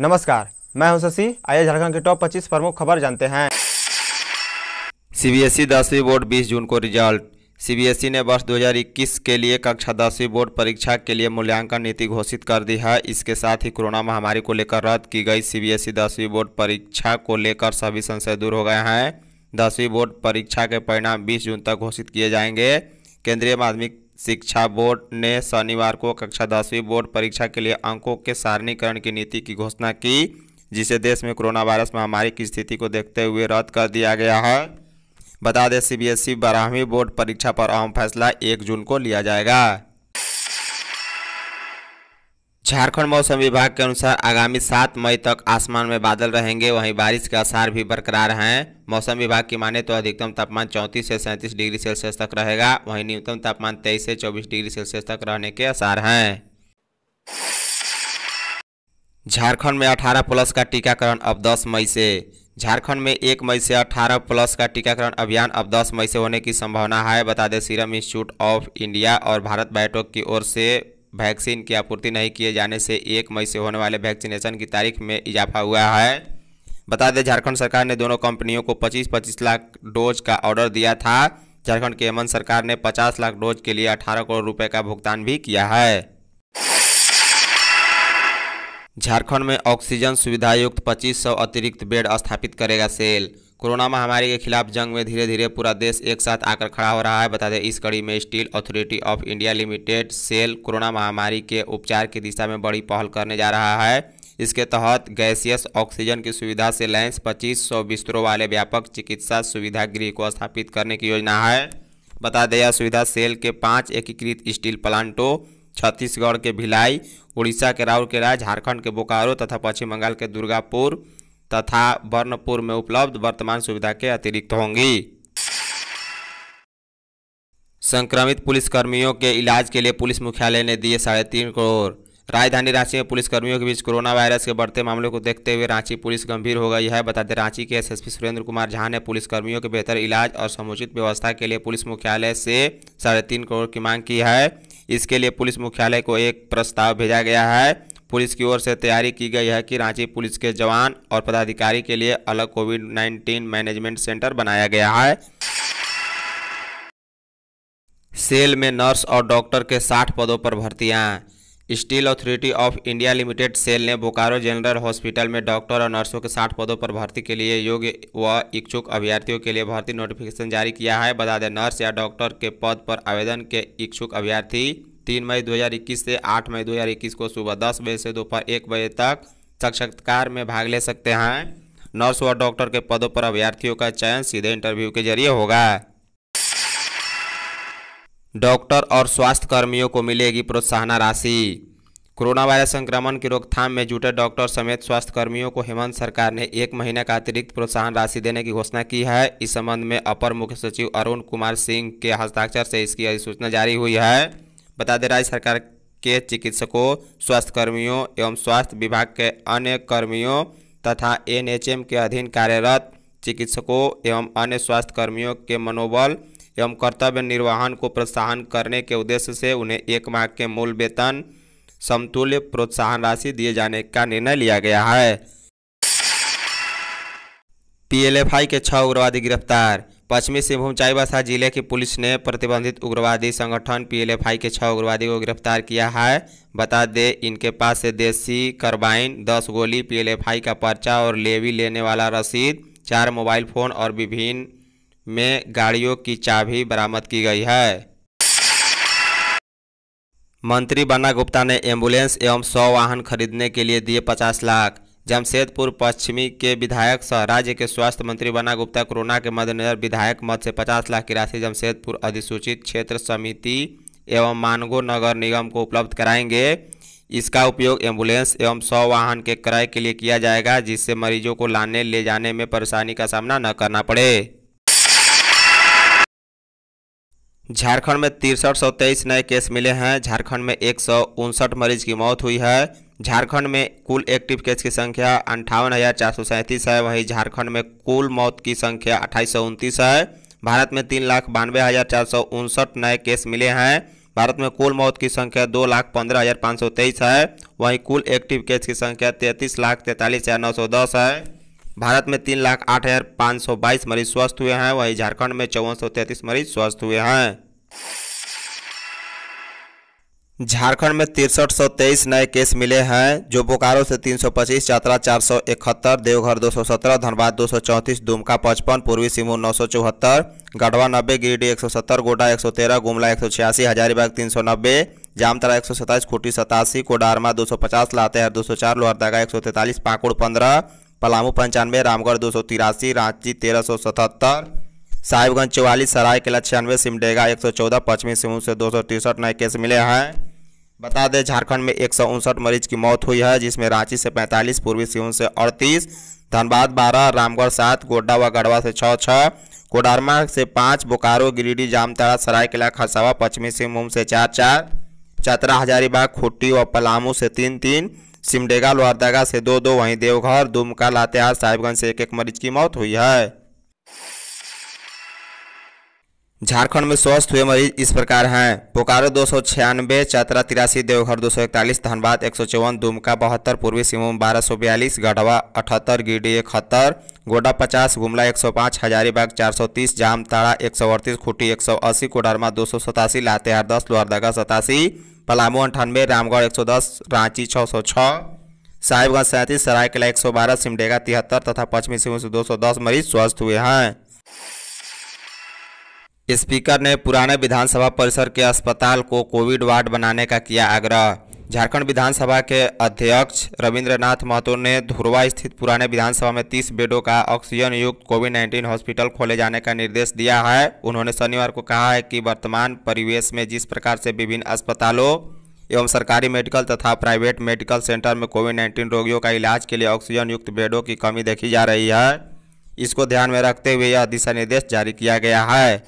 नमस्कार, मैं हूँ शशि। आइए झारखंड के टॉप 25 प्रमुख खबर जानते हैं। सीबीएसई दसवीं बोर्ड 20 जून को रिज़ल्ट। सीबीएसई ने वर्ष 2021 के लिए कक्षा दसवीं बोर्ड परीक्षा के लिए मूल्यांकन नीति घोषित कर दी है। इसके साथ ही कोरोना महामारी को लेकर रद्द की गई सीबीएसई दसवीं बोर्ड परीक्षा को लेकर सभी संशय दूर हो गए हैं। दसवीं बोर्ड परीक्षा के परिणाम 20 जून तक घोषित किए जाएँगे। केंद्रीय माध्यमिक शिक्षा बोर्ड ने शनिवार को कक्षा दसवीं बोर्ड परीक्षा के लिए अंकों के सारणीकरण की नीति की घोषणा की, जिसे देश में कोरोना वायरस महामारी की स्थिति को देखते हुए रद्द कर दिया गया है। बता दें सी सीबीएसई बारहवीं बोर्ड परीक्षा पर अहम फैसला एक जून को लिया जाएगा। झारखंड मौसम विभाग के अनुसार आगामी सात मई तक आसमान में बादल रहेंगे, वहीं बारिश के आसार भी बरकरार हैं। मौसम विभाग की माने तो अधिकतम तापमान चौंतीस से सैंतीस डिग्री सेल्सियस तक रहेगा, वहीं न्यूनतम तापमान तेईस से चौबीस डिग्री सेल्सियस तक रहने के आसार हैं। झारखंड में 18 प्लस का टीकाकरण अब 10 मई से। झारखंड में 1 मई से 18 प्लस का टीकाकरण अभियान अब 10 मई से होने की संभावना है, बता दें सीरम इंस्टीट्यूट ऑफ़ इंडिया और भारत बायोटेक की ओर से। वैक्सीन की आपूर्ति नहीं किए जाने से एक मई से होने वाले वैक्सीनेशन की तारीख में इजाफा हुआ है। बता दें, झारखंड सरकार ने दोनों कंपनियों को 25-25 लाख डोज का ऑर्डर दिया था। झारखंड की हेमंत सरकार ने 50 लाख डोज के लिए 18 करोड़ रुपए का भुगतान भी किया है। झारखंड में ऑक्सीजन सुविधा युक्त 2500 अतिरिक्त बेड स्थापित करेगा सेल। कोरोना महामारी के खिलाफ जंग में धीरे धीरे पूरा देश एक साथ आकर खड़ा हो रहा है। बता दें, इस कड़ी में steel authority of India limited SAIL corona महामारी के उपचार की दिशा में बड़ी पहल करने जा रहा है। इसके तहत गैसियस ऑक्सीजन की सुविधा से लैंस पच्चीस सौ बिस्तरों वाले व्यापक चिकित्सा सुविधा गृह को स्थापित करने की योजना है। बता दें, यह सुविधा सेल के पाँच एकीकृत स्टील प्लांटों, छत्तीसगढ़ के भिलाई, उड़ीसा के राउरकेला, झारखंड के बोकारो तथा पश्चिम बंगाल के दुर्गापुर तथा बर्नपुर में उपलब्ध वर्तमान सुविधा के अतिरिक्त होंगी। संक्रमित पुलिसकर्मियों के इलाज के लिए पुलिस मुख्यालय ने दिए साढ़े तीन करोड़। राजधानी रांची में पुलिसकर्मियों के बीच कोरोना वायरस के बढ़ते मामलों को देखते हुए रांची पुलिस गंभीर हो गई है। बता दें, रांची के एसएसपी सुरेंद्र कुमार झा ने पुलिसकर्मियों के बेहतर इलाज और समुचित व्यवस्था के लिए पुलिस मुख्यालय से साढ़े तीन करोड़ की मांग की है। इसके लिए पुलिस मुख्यालय को एक प्रस्ताव भेजा गया है। पुलिस की ओर से तैयारी की गई है कि रांची पुलिस के जवान और पदाधिकारी के लिए अलग कोविड 19 मैनेजमेंट सेंटर बनाया गया है। सेल में नर्स और डॉक्टर के 60 पदों पर भर्तियाँ। Steel authority of India limited SAIL ने बोकारो जनरल हॉस्पिटल में डॉक्टर और नर्सों के 60 पदों पर भर्ती के लिए योग्य व इच्छुक अभ्यर्थियों के लिए भर्ती नोटिफिकेशन जारी किया है। बता दें, नर्स या डॉक्टर के पद पर आवेदन के इच्छुक अभ्यर्थी तीन मई 2021 से आठ मई 2021 को सुबह 10 बजे से दोपहर एक बजे तक साक्षात्कार में भाग ले सकते हैं। नर्स व डॉक्टर के पदों पर अभ्यर्थियों का चयन सीधे इंटरव्यू के ज़रिए होगा। डॉक्टर और स्वास्थ्य कर्मियों को मिलेगी प्रोत्साहन राशि। कोरोना वायरस संक्रमण की रोकथाम में जुटे डॉक्टर समेत स्वास्थ्य कर्मियों को हेमंत सरकार ने एक महीने का अतिरिक्त प्रोत्साहन राशि देने की घोषणा की है। इस संबंध में अपर मुख्य सचिव अरुण कुमार सिंह के हस्ताक्षर से इसकी अधिसूचना जारी हुई है। बता दें राज्य सरकार के चिकित्सकों स्वास्थ्य कर्मियों एवं स्वास्थ्य विभाग के अन्य कर्मियों तथा एनएचएम के अधीन कार्यरत चिकित्सकों एवं अन्य स्वास्थ्य कर्मियों के मनोबल एवं कर्तव्य निर्वहन को प्रोत्साहन करने के उद्देश्य से उन्हें एक माह के मूल वेतन समतुल्य प्रोत्साहन राशि दिए जाने का निर्णय लिया गया है। पीएलएफआई के छह उग्रवादी गिरफ़्तार पश्चिमी सिंहभूम चाईबासा ज़िले की पुलिस ने प्रतिबंधित उग्रवादी संगठन पीएलएफआई के छह उग्रवादी को गिरफ़्तार किया है। बता दें, इनके पास से देसी करबाइन, दस गोली, पीएलएफआई का पर्चा और लेवी लेने वाला रसीद, चार मोबाइल फ़ोन और विभिन्न में गाड़ियों की चाबी बरामद की गई है। मंत्री बन्ना गुप्ता ने एंबुलेंस एवं सौ वाहन खरीदने के लिए दिए 50 लाख। जमशेदपुर पश्चिमी के विधायक सह राज्य के स्वास्थ्य मंत्री बना गुप्ता कोरोना के मद्देनजर विधायक मद से 50 लाख की राशि जमशेदपुर अधिसूचित क्षेत्र समिति एवं मानगो नगर निगम को उपलब्ध कराएँगे। इसका उपयोग एंबुलेंस एवं सौ वाहन के क्रय के लिए किया जाएगा, जिससे मरीजों को लाने, ले जाने में परेशानी का सामना न करना पड़े। झारखंड में तिरसठ नए केस मिले हैं। झारखंड में एक सौ उनसठ मरीज़ की मौत हुई है। झारखंड में कुल एक्टिव केस की संख्या अंठावन है। वहीं झारखंड में कुल मौत की संख्या अट्ठाईस है। भारत में तीन लाख बानवे हज़ार चार सौ उनसठ नए केस मिले हैं। भारत में कुल मौत की संख्या दो लाख पंद्रह हज़ार पाँच सौ तेईस है। वहीं कुल एक्टिव केस की संख्या तैंतीस लाख तैंतालीस हज़ार नौ सौ दस है। भारत में तीन लाख आठ हज़ार पाँच सौ बाईस मरीज़ स्वस्थ हुए हैं। वहीं झारखंड में चौवन सौ तैंतीस मरीज़ स्वस्थ हुए हैं। झारखंड में तिरसठ सौ तेईस नए केस मिले हैं जो बोकारो से 325, चतरा चार सौ इकहत्तर देवघर 217, धनबाद 234, दुमका पचपन पूर्वी सिंहभूम नौ सौ चौहत्तर गढ़वा नब्बे गिरिडीह 170, गोड्डा 113, गुमला एक सौ छियासी हजारीबाग तीन सौ नब्बे जामतरा एक सौ सत्ताईस खूंटी सतासी कोडारमा 250, लातेहार 204, लोहरदगा एक सौ तैंतालीस पाकुड़ पंद्रह पलामू पंचानवे रामगढ़ दो सौ तिरासी रांची तेरह सौ सतहत्तर साहिबगंज चौवालीस सरायकेला छियानवे सिमडेगा एक सौ चौदह पश्चिमी सिंहभूम से दो सौ तिरसठ नए केस मिले हैं। बता दें झारखंड में एक सौ उनसठ मरीज़ की मौत हुई है जिसमें रांची से 45, पूर्वी सिंहभूम से 38, धनबाद 12, रामगढ़ सात गोड्डा व गढ़वा से छः छः कोडारमा से पाँच बोकारो गिरिडीह जामताड़ा सरायकेला खरसावा पश्चिमी सिंहभूम से चार चार चतरा हजारीबाग खुट्टी व पलामू से तीन तीन सिमडेगा लोहरदगा से दो दो वहीं देवघर दुमका लातेहार साहिबगंज से एक एक मरीज़ की मौत हुई है। झारखंड में स्वस्थ हुए मरीज़ इस प्रकार हैं। बोकारो दो सौ छियानबे चतरा तिरासी, देवघर दो सौ इकतालीस, धनबाद एक सौ चौवन, दुमका बहत्तर, पूर्वी सिंहभूम बारह सौ बयालीस, गढ़वा अठहत्तर, गिरिडीह इकहत्तर गोडा पचास, गुमला एक सौ पाँच, हजारीबाग चार सौ तीस, जामताड़ा एक सौ अड़तीस, खूंटी एक सौ अस्सी, कोडरमा दो सौ सतासी, लातेहार दस, लोहरदगा सतासी, पलामू अंठानवे, रामगढ़ एक सौ दस, रांची छः सौ छः साहिबगंज सैंतीस, सरायकला एक सौ बारह, सिमडेगा तिहत्तर तथा पश्चिमी सिंहभूम से दो सौ दस मरीज़ स्वस्थ हुए हैं। स्पीकर ने पुराने विधानसभा परिसर के अस्पताल को कोविड वार्ड बनाने का किया आग्रह। झारखंड विधानसभा के अध्यक्ष रविंद्रनाथ महतो ने धुरवा स्थित पुराने विधानसभा में 30 बेडों का ऑक्सीजन युक्त कोविड 19 हॉस्पिटल खोले जाने का निर्देश दिया है। उन्होंने शनिवार को कहा है कि वर्तमान परिवेश में जिस प्रकार से विभिन्न अस्पतालों एवं सरकारी मेडिकल तथा प्राइवेट मेडिकल सेंटर में कोविड नाइन्टीन रोगियों का इलाज के लिए ऑक्सीजन युक्त बेडों की कमी देखी जा रही है, इसको ध्यान में रखते हुए यह दिशा निर्देश जारी किया गया है।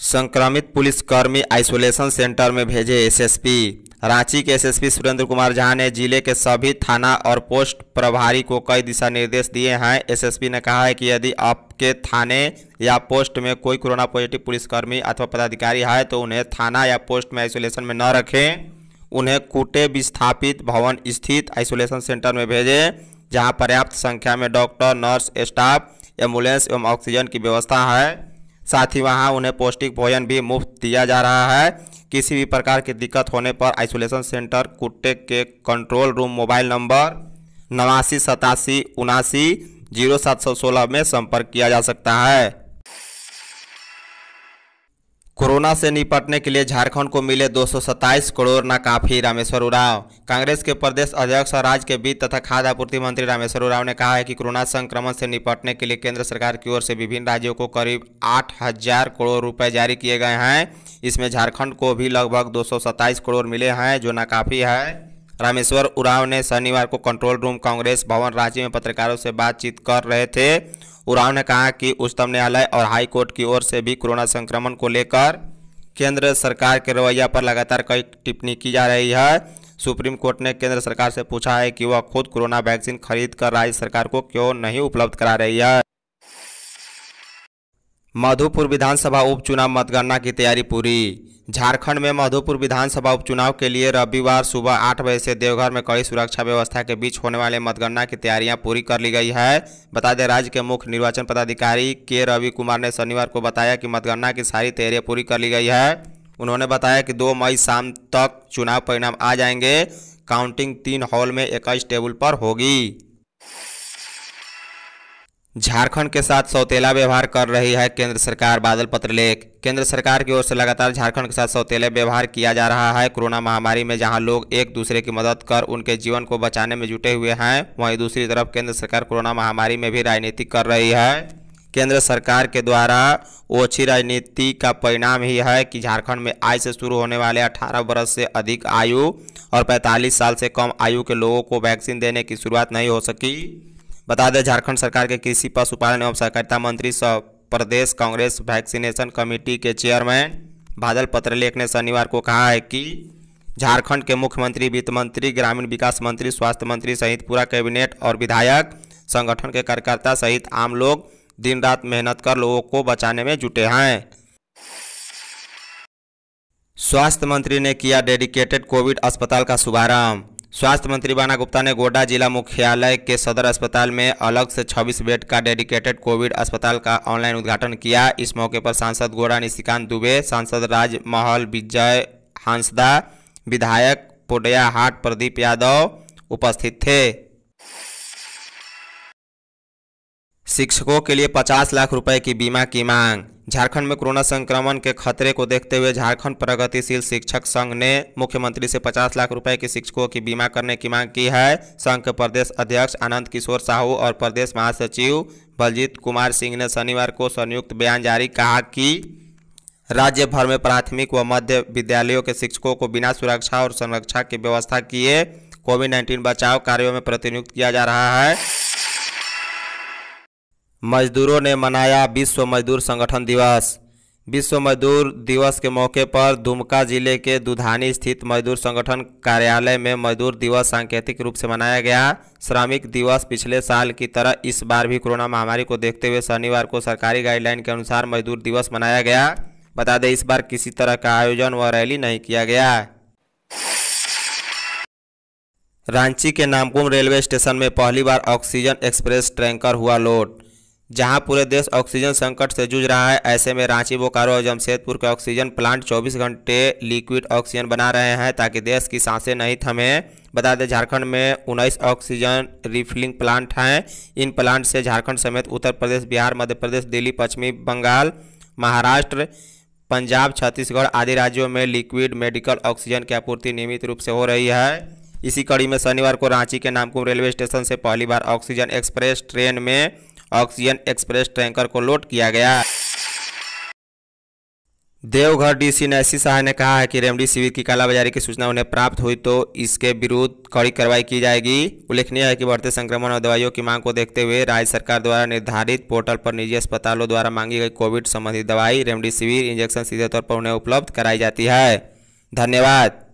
संक्रमित पुलिसकर्मी आइसोलेशन सेंटर में भेजे एसएसपी। रांची के एसएसपी सुरेंद्र कुमार झा ने ज़िले के सभी थाना और पोस्ट प्रभारी को कई दिशा निर्देश दिए हैं। एसएसपी ने कहा है कि यदि आपके थाने या पोस्ट में कोई कोरोना पॉजिटिव पुलिसकर्मी अथवा पदाधिकारी है तो उन्हें थाना या पोस्ट में आइसोलेशन में न रखें। उन्हें कूटे विस्थापित भवन स्थित आइसोलेशन सेंटर में भेजें, जहाँ पर्याप्त संख्या में डॉक्टर, नर्स, स्टाफ, एंबुलेंस एवं ऑक्सीजन की व्यवस्था है। साथ ही वहाँ उन्हें पौष्टिक भोजन भी मुफ़्त दिया जा रहा है। किसी भी प्रकार की दिक्कत होने पर आइसोलेशन सेंटर, कुट्टे के कंट्रोल रूम, मोबाइल नंबर नवासी सतासी उनासी ज़ीरो सात सौ सोलह में संपर्क किया जा सकता है। कोरोना से निपटने के लिए झारखंड को मिले दो सौ सताईस करोड़ ना काफ़ी, रामेश्वर उराव। कांग्रेस के प्रदेश अध्यक्ष और राज्य के वित्त तथा खाद्य आपूर्ति मंत्री रामेश्वर उराव ने कहा है कि कोरोना संक्रमण से निपटने के लिए केंद्र सरकार की ओर से विभिन्न राज्यों को करीब आठ हज़ार करोड़ रुपए जारी किए गए हैं। इसमें झारखंड को भी लगभग दो सौ सत्ताईस करोड़ मिले हैं, जो नाकाफी है। रामेश्वर उरांव ने शनिवार को कंट्रोल रूम कांग्रेस भवन, रांची में पत्रकारों से बातचीत कर रहे थे। उरांव ने कहा कि उच्चतम न्यायालय और हाई कोर्ट की ओर से भी कोरोना संक्रमण को लेकर केंद्र सरकार के रवैया पर लगातार कई टिप्पणी की जा रही है। सुप्रीम कोर्ट ने केंद्र सरकार से पूछा है कि वह खुद कोरोना वैक्सीन खरीद कर राज्य सरकार को क्यों नहीं उपलब्ध करा रही है। मधुपुर विधानसभा उपचुनाव मतगणना की तैयारी पूरी। झारखंड में मधुपुर विधानसभा उपचुनाव के लिए रविवार सुबह आठ बजे से देवघर में कड़ी सुरक्षा व्यवस्था के बीच होने वाले मतगणना की तैयारियाँ पूरी कर ली गई है। बता दें, राज्य के मुख्य निर्वाचन पदाधिकारी के रवि कुमार ने शनिवार को बताया कि मतगणना की सारी तैयारियाँ पूरी कर ली गई है। उन्होंने बताया कि दो मई शाम तक चुनाव परिणाम आ जाएँगे। काउंटिंग तीन हॉल में इक्कीस टेबल पर होगी। झारखंड के साथ सौतेला व्यवहार कर रही है केंद्र सरकार बादल पत्र लेख। केंद्र सरकार की ओर से लगातार झारखंड के साथ सौतेला व्यवहार किया जा रहा है। कोरोना महामारी में जहाँ लोग एक दूसरे की मदद कर उनके जीवन को बचाने में जुटे हुए हैं, वहीं दूसरी तरफ़ केंद्र सरकार कोरोना महामारी में भी राजनीति कर रही है। केंद्र सरकार के द्वारा ओछी राजनीति का परिणाम ही है कि झारखंड में आज से शुरू होने वाले 18 वर्ष से अधिक आयु और 45 साल से कम आयु के लोगों को वैक्सीन देने की शुरुआत नहीं हो सकी। बता दें, झारखंड सरकार के कृषि पशुपालन एवं सहकारिता मंत्री सह प्रदेश कांग्रेस वैक्सीनेशन कमेटी के चेयरमैन बादल पत्रलेख ने शनिवार को कहा है कि झारखंड के मुख्यमंत्री, वित्त मंत्री, ग्रामीण विकास मंत्री, स्वास्थ्य मंत्री सहित पूरा कैबिनेट और विधायक संगठन के कार्यकर्ता सहित आम लोग दिन रात मेहनत कर लोगों को बचाने में जुटे हैं। स्वास्थ्य मंत्री ने किया डेडिकेटेड कोविड अस्पताल का शुभारंभ। स्वास्थ्य मंत्री बाना गुप्ता ने गोड्डा जिला मुख्यालय के सदर अस्पताल में अलग से 26 बेड का डेडिकेटेड कोविड अस्पताल का ऑनलाइन उद्घाटन किया। इस मौके पर सांसद गोड़ा, निशिकांत दुबे, सांसद राजमहल विजय हांसदा, विधायक पोडया हाट प्रदीप यादव उपस्थित थे। शिक्षकों के लिए 50 लाख रुपए की बीमा की मांग। झारखंड में कोरोना संक्रमण के खतरे को देखते हुए झारखंड प्रगतिशील शिक्षक संघ ने मुख्यमंत्री से 50 लाख रुपए के शिक्षकों की बीमा करने की मांग की है। संघ के प्रदेश अध्यक्ष आनंद किशोर साहू और प्रदेश महासचिव बलजीत कुमार सिंह ने शनिवार को संयुक्त बयान जारी कहा कि राज्य भर में प्राथमिक व मध्य विद्यालयों के शिक्षकों को बिना सुरक्षा और संरक्षा की व्यवस्था किए कोविड नाइन्टीन बचाव कार्यों में प्रतिनियुक्त किया जा रहा है। मजदूरों ने मनाया विश्व मजदूर संगठन दिवस। विश्व मजदूर दिवस के मौके पर दुमका ज़िले के दुधानी स्थित मजदूर संगठन कार्यालय में मजदूर दिवस सांकेतिक रूप से मनाया गया। श्रमिक दिवस पिछले साल की तरह इस बार भी कोरोना महामारी को देखते हुए शनिवार को सरकारी गाइडलाइन के अनुसार मजदूर दिवस मनाया गया। बता दें, इस बार किसी तरह का आयोजन व रैली नहीं किया गया। रांची के नामकुम रेलवे स्टेशन में पहली बार ऑक्सीजन एक्सप्रेस ट्रैंकर हुआ लोड। जहाँ पूरे देश ऑक्सीजन संकट से जूझ रहा है, ऐसे में रांची, बोकारो और जमशेदपुर के ऑक्सीजन प्लांट 24 घंटे लिक्विड ऑक्सीजन बना रहे हैं ताकि देश की साँसें नहीं थमें। बता दें, झारखंड में उन्नीस ऑक्सीजन रिफिलिंग प्लांट हैं। इन प्लांट से झारखंड समेत उत्तर प्रदेश, बिहार, मध्य प्रदेश, दिल्ली, पश्चिमी बंगाल, महाराष्ट्र, पंजाब, छत्तीसगढ़ आदि राज्यों में लिक्विड मेडिकल ऑक्सीजन की आपूर्ति नियमित रूप से हो रही है। इसी कड़ी में शनिवार को रांची के नामकुम रेलवे स्टेशन से पहली बार ऑक्सीजन एक्सप्रेस ट्रेन में ऑक्सीजन एक्सप्रेस टैंकर को लोड किया गया। देवघर डीसी नैसी शाह ने कहा है कि रेमडेसिविर की कालाबाजारी की सूचना उन्हें प्राप्त हुई तो इसके विरुद्ध कड़ी कार्रवाई की जाएगी। उल्लेखनीय है कि बढ़ते संक्रमण और दवाइयों की मांग को देखते हुए राज्य सरकार द्वारा निर्धारित पोर्टल पर निजी अस्पतालों द्वारा मांगी गई कोविड संबंधी दवाई रेमडेसिविर इंजेक्शन सीधे तौर पर उन्हें उपलब्ध कराई जाती है। धन्यवाद।